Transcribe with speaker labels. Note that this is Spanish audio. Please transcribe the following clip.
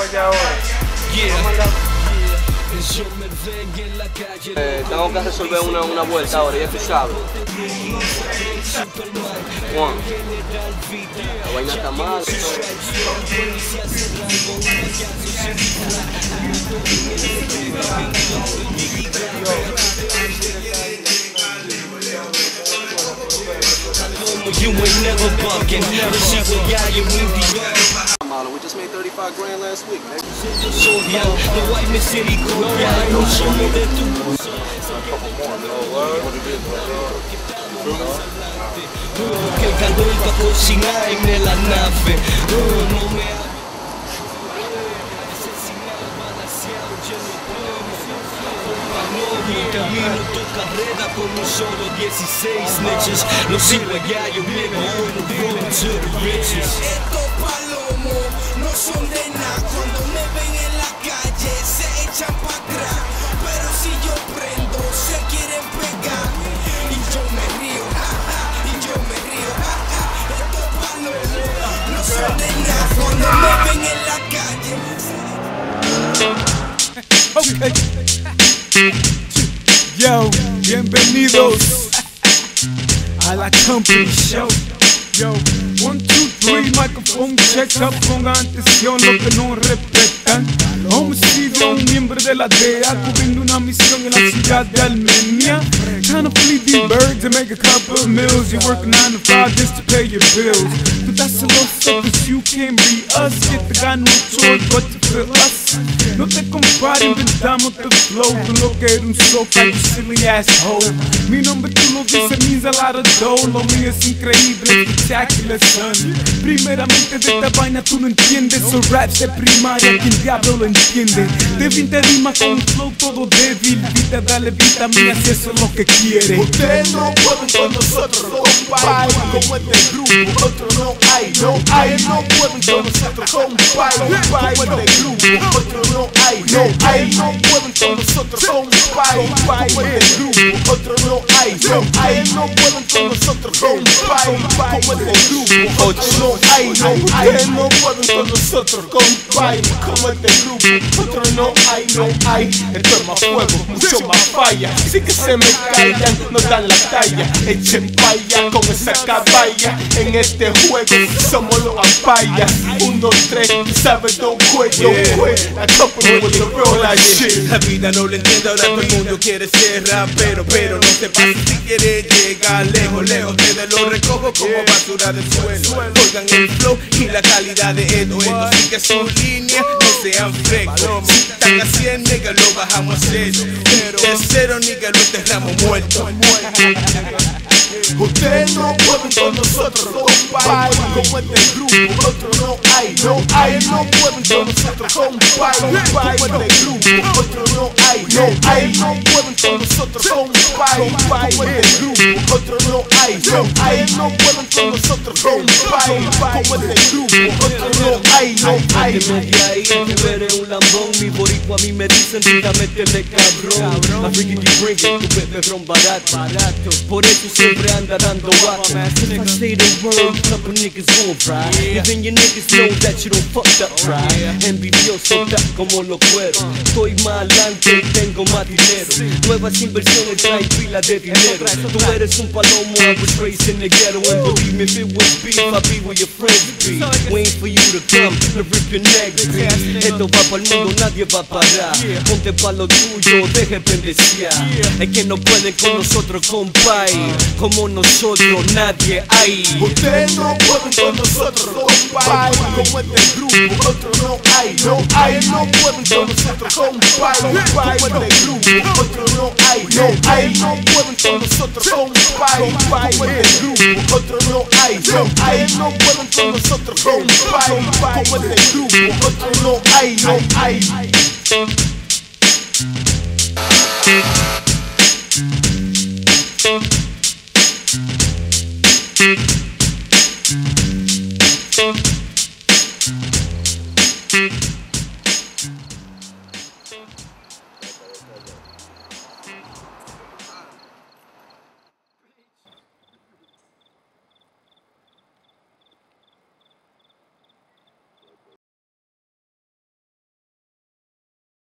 Speaker 1: para allá ahora.
Speaker 2: Eh, tengo que resolver una, una vuelta ahora, ya tú sabes. Juan, la vaina está mal.
Speaker 3: You ain't never
Speaker 2: dollar. We just made 35 grand last week, man.
Speaker 3: to riches
Speaker 4: Esto palomo no son de nada. Cuando me ven en la calle se echan para atrás. Pero si yo prendo, se quieren pegar. Y yo me río, jaja, y yo me río, jaja. Estos palomos no son de nada. Cuando me ven en la calle.
Speaker 5: Okay. Yo, bienvenidos a la Company Show. Yo, one, two, three, microphone check up, pongan atención lo que no respetan. Homicidio, un miembro de la DEA cubriendo una misión en la ciudad de Armenia. Trying to flee these birds and make a couple of meals. You work nine to five just to pay your bills. But that's a little cause you can't be us. Get the guy no choice but to feel us. No te compares, inventamos the flow. Tú lo que eres un soca, you silly asshole. Mi nombre tú lo dices, means a lot of dough. Lo mío es increíble, spectacular, son. Primeramente de esta vaina tú no entiendes. Son raps de primaria, quien diablo lo entiende. De 20 rima con un flow todo débil. Vita, dale vitamina, si eso es lo que quiere.
Speaker 4: Ustedes no pueden con nosotros, compadre. Como este grupo, otro no hay, no hay. No pueden con nosotros, compadre. Como este grupo, otro no hay, no hay. No pueden con nosotros. Como este grupo, otro no hay, no hay. No pueden con nosotros. Como este grupo, otro no hay, no hay. No pueden con nosotros, compadre. Como este grupo, otro no hay, no hay. Esto es más fuego, mucho más falla. Sí que se me callan, no dan la talla. Echen paya con esa caballa. En este juego somos los ampayas. Un, dos, tres, sabes, don't quit. La company shit.
Speaker 6: La vida no lo entiende, ahora todo el mundo quiere ser rapero Pero no te pases si quieres llegar lejos, lejos Te lo recojo como basura del suelo. Oigan el flow y la calidad de esto Esto sigue su línea, no sean frecos Si están a 100, nigga, lo bajamos a cero. De cero, nigga, lo enterramos muerto
Speaker 4: Ustedes no pueden con nosotros, compadre. Como este grupo, otro no hay, no hay. No pueden con nosotros, compadre. Como este grupo, otro no hay, no hay. No pueden con nosotros, compadre. Como este grupo, otro no hay, no hay. No pueden con nosotros, compadre. Como este grupo, otro no hay, no hay.
Speaker 3: Méteme ahí, tú eres un lambón. Mi boricua a mí me dicen, tira, métele cabrón La freaky you bring it, tu bebé ron barato. Por eso siempre anda dando guato If I say the word, couple niggas gon' fry Even your niggas know that you don't fucked up right Envidioso tal como lo cuero Estoy más adelante, tengo más dinero. Nuevas inversiones traen pila de dinero. Tú eres un palomo, I was raised in the ghetto And believe me, if it was beef, I'd be where your friends be Waiting for you to come, to rip your neck beat Esto va pa'l mundo, nadie va a parar Ponte pa' lo tuyo, deje Es que no pueden con nosotros, compay. Como nosotros, nadie hay.
Speaker 4: Ustedes no pueden con nosotros, compadre. Como este grupo, otro no hay, no hay. No pueden con nosotros, compadre. Como este grupo, otro no hay, no hay. No pueden con nosotros, compadre. Como este grupo, otro no hay, no ice. No ice. No pueden solo nosotros con un país. Como no hay, no hay.